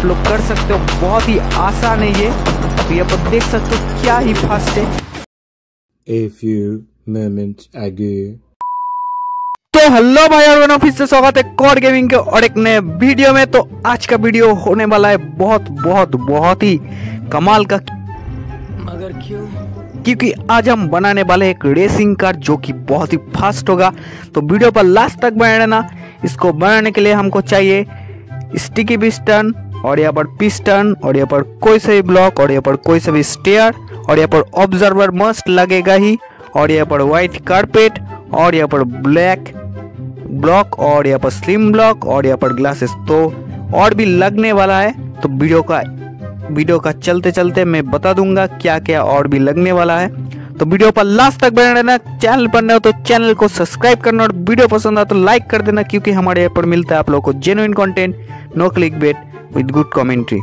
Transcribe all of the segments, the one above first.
आप लोग कर सकते हो। बहुत ही आसान है ये। तो यहाँ पर देख सकते हो क्या ही फास्ट है। A few moments ago. तो हेलो भाई और बहनों, फिर से स्वागत है कॉड गेमिंग के और एक नए वीडियो में। तो आज का वीडियो होने वाला है बहुत बहुत बहुत ही कमाल का। मगर क्यों? क्योंकि आज हम बनाने वाले एक रेसिंग कार जो कि बहुत ही फास्ट होगा। तो वीडियो पर लास्ट तक बने रहना इसको बनाने के लिए हमको चाहिए स्टिकी पिस्टन और यहाँ पर पिस्टन और यहाँ पर कोई सा भी ब्लॉक और यहाँ पर कोई सा भी स्टेयर और यहाँ पर ऑब्जर्वर मस्ट लगेगा ही। और यहाँ पर व्हाइट कारपेट और यहाँ पर ब्लैक ब्लॉक और यहाँ पर स्लिम ब्लॉक और यहाँ पर ग्लासेस तो और भी लगने वाला है। तो वीडियो का वीडियो का चलते चलते मैं बता दूँगा क्या क्या और भी लगने वाला है। तो वीडियो पर लास्ट तक बने रहना। चैनल पर नए हो तो चैनल को सब्सक्राइब करना। और वीडियो पसंद आए तो लाइक कर देना, क्योंकि हमारे यहाँ पर मिलता है आप लोगों को genuine content no click bait with good commentary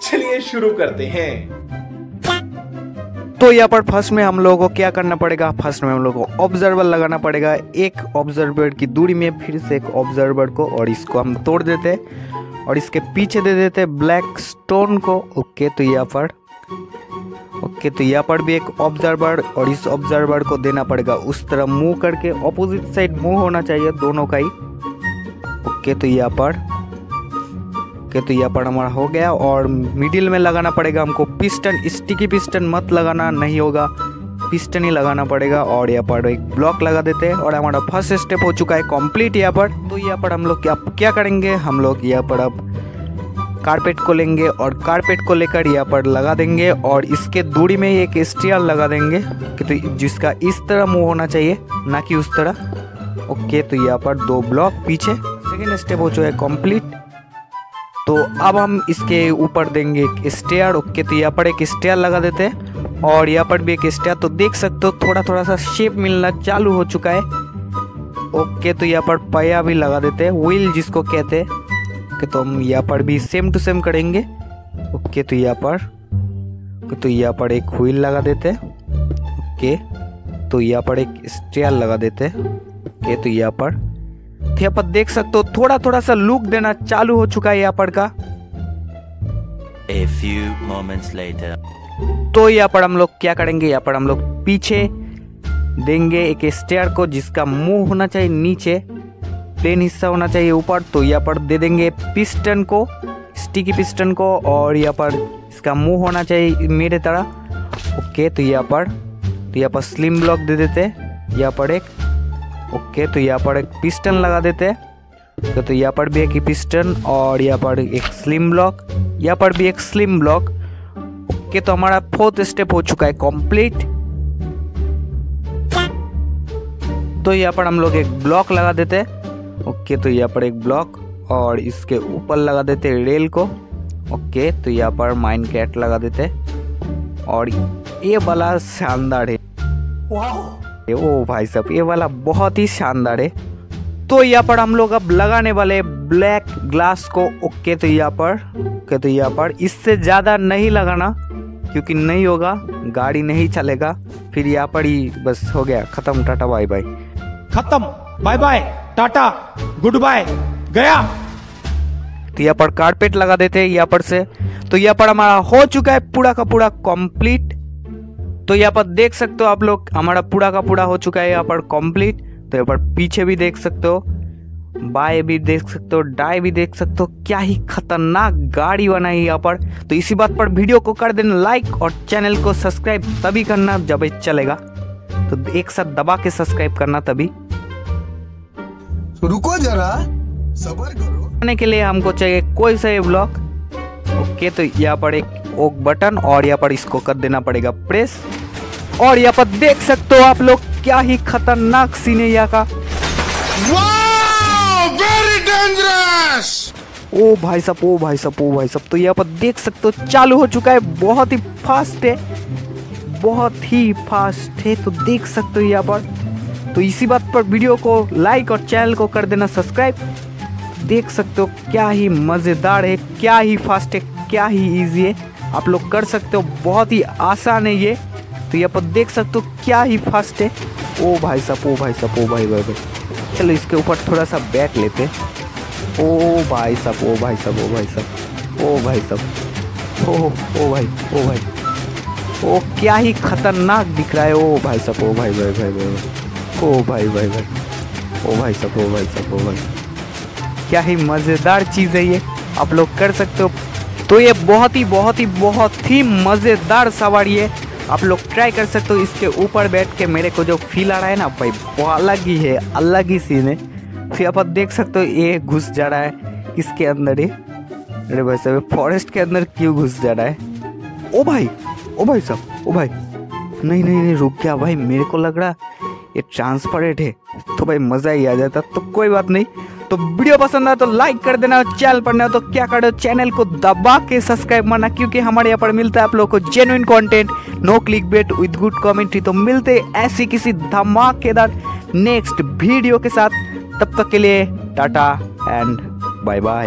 चलिए शुरू करते हैं। तो यहाँ पर फ़र्स्ट में हम लोगों को क्या करना पड़ेगा? फ़र्स्ट में हम लोगों को ऑब्जर्वर लगाना पड़ेगा। एक ऑब्जर्वर की दूरी में फिर से एक ऑब्जर्वर को और इसको हम तोड़ देते हैं और इसके पीछे दे देते ब्लैक स्टोन को। ओके तो यहाँ पर ओके तो यहाँ पर भी एक ऑब्जर्वर और इस ऑब्जर्वर को देना पड़ेगा। उस तरह मूव करके ऑपोजिट साइड मूव होना चाहिए दोनों का ही। ओके तो यहाँ पर ओके तो यहाँ पर हमारा हो गया और मिडिल में लगाना पड़ेगा हमको पिस्टन स्टिकी पिस्टन मत लगाना, नहीं होगा। पिस्टन ही लगाना पड़ेगा और यहाँ पर एक ब्लॉक लगा देते हैं और हमारा फ़र्स्ट स्टेप हो चुका है कंप्लीट यहाँ पर तो यहाँ पर हम लोग क्या क्या करेंगे? हम लोग यहाँ पर अब कारपेट को लेंगे और कारपेट को लेकर यहाँ पर लगा देंगे और इसके दूरी में एक स्टेयर लगा देंगे कि तो जिसका इस तरह मुँह होना चाहिए, ना कि उस तरह। ओके तो यहाँ पर दो ब्लॉक पीछे। सेकेंड स्टेप हो चुका है कंप्लीट तो अब हम इसके ऊपर देंगे एक स्टेयर ओके तो यहाँ पर एक स्टेयर लगा देते हैं। और यहाँ पर भी एक स्टेयर तो देख सकते हो थोड़ा थोड़ा सा शेप मिलना चालू हो चुका है। ओके तो यहाँ पर पैया भी लगा देते हैं व्हील जिसको कहते हैं। तो हम यहाँ पर भी सेम टू सेम करेंगे। ओके तो यहाँ पर तो यहाँ पर एक व्हील लगा देते हैं। ओके तो यहाँ पर एक स्टेयर लगा देते हैं। ओके तो यहाँ पर तो यहाँ पर देख सकते हो थोड़ा थोड़ा सा लुक देना चालू हो चुका है यहाँ पर का। A few moments later. तो यहाँ पर हम लोग क्या करेंगे? यहाँ पर हम लोग पीछे देंगे एक स्टेयर को जिसका मुँह होना चाहिए नीचे प्लेन हिस्सा होना चाहिए ऊपर तो यहाँ पर दे देंगे पिस्टन को स्टिकी पिस्टन को और यहाँ पर इसका मुँह होना चाहिए मेरे तरह। ओके तो यहाँ पर तो यहाँ पर स्लिम ब्लॉक दे देते यहाँ पर एक ओके तो यहाँ पर एक पिस्टन लगा देते हैं। तो, तो यहाँ पर भी एक पिस्टन और यहाँ पर एक स्लिम ब्लॉक यहाँ पर भी एक स्लिम ब्लॉक ओके तो हमारा फोर्थ स्टेप हो चुका है कंप्लीट तो यहाँ पर हम लोग एक ब्लॉक लगा देते हैं। ओके तो यहाँ पर एक ब्लॉक और इसके ऊपर लगा देते रेल को। ओके तो यहाँ पर माइन कैट लगा देते और ये वाला शानदार है। ओ भाई साहब ये वाला बहुत ही शानदार है। तो यहाँ पर हम लोग अब लगाने वाले ब्लैक ग्लास को ओके तो यहाँ पर ओके तो यहाँ पर। इससे ज़्यादा नहीं लगाना क्योंकि नहीं होगा गाड़ी नहीं चलेगा। फिर यहाँ पर ही बस हो गया ख़त्म टाटा बाय बाय खत्म bye bye tata goodbye गया। तो यहाँ पर कारपेट लगा देते हैं यहाँ पर से। तो यहाँ पर हमारा हो चुका है पूरा का पूरा कंप्लीट तो यहाँ पर देख सकते हो आप लोग हमारा पूरा का पूरा हो चुका है यहाँ पर कंप्लीट तो यहाँ पर पीछे भी देख सकते हो बाएँ भी देख सकते हो दाएँ भी देख सकते हो। क्या ही खतरनाक गाड़ी बनाई यहाँ पर। तो इसी बात पर वीडियो को कर देना लाइक और चैनल को सब्सक्राइब तभी करना जब चलेगा। तो एक साथ दबा के सब्सक्राइब करना तभी। रुको जरा सबर करो। करने के लिए हमको चाहिए कोई सा ये ब्लॉक ओके तो यहाँ पर एक ओक बटन और यहाँ पर इसको कर देना पड़ेगा प्रेस और यहाँ पर देख सकते हो आप लोग क्या ही खतरनाक सीन है यहाँ का। वेरी डेंजरस ओ भाई साहब ओ भाई साहब ओ भाई साहब तो यहाँ पर देख सकते हो चालू हो चुका है बहुत ही फास्ट है बहुत ही फास्ट है तो देख सकते हो यहाँ पर तो इसी बात पर वीडियो को लाइक और चैनल को कर देना सब्सक्राइब देख सकते हो क्या ही मज़ेदार है क्या ही फास्ट है क्या ही इजी है आप लोग कर सकते हो बहुत ही आसान है ये। तो यहाँ पर देख सकते हो क्या ही फास्ट है ओ भाई साहब ओ भाई साहब ओ भाई भाई भाई चलो इसके ऊपर थोड़ा सा बैठ लेते ओ भाई साहब ओ भाई साहब ओ भाई साहब ओ भाई साहब ओ ओ भाई ओ भाई ओ क्या ही खतरनाक दिख रहा है ओ भाई साहब ओ भाई भाई भाई भाई ओ भाई भाई भाई ओ भाई साहब ओ भाई साहब ओ भाई क्या ही मज़ेदार चीज़ है ये आप लोग कर सकते हो तो ये बहुत ही बहुत ही बहुत ही मज़ेदार सवारी है आप लोग ट्राई कर सकते हो, इसके ऊपर बैठ के मेरे को जो फील आ रहा है ना, भाई वो अलग ही है, अलग ही सीन है। फिर आप देख सकते हो, ये घुस जा रहा है इसके अंदर ही? अरे भाई साहब फॉरेस्ट के अंदर क्यों घुस जा रहा है? ओ भाई ओ भाई साहब, ओ भाई। नहीं नहीं नहीं, रुक गया, भाई, मेरे को लग रहा ये ट्रांसपेरेंट है तो भाई मज़ा ही आ जाता तो कोई बात नहीं। तो वीडियो पसंद आए तो लाइक कर देना चैनल पर नया तो क्या करो चैनल को दबा के सब्सक्राइब मारना, क्योंकि हमारे यहाँ पर मिलता है आप लोगों को genuine content no click bait with good commentary तो मिलते ऐसी किसी धमाकेदार नेक्स्ट वीडियो के साथ। तब तक के लिए टाटा एंड बाय बाय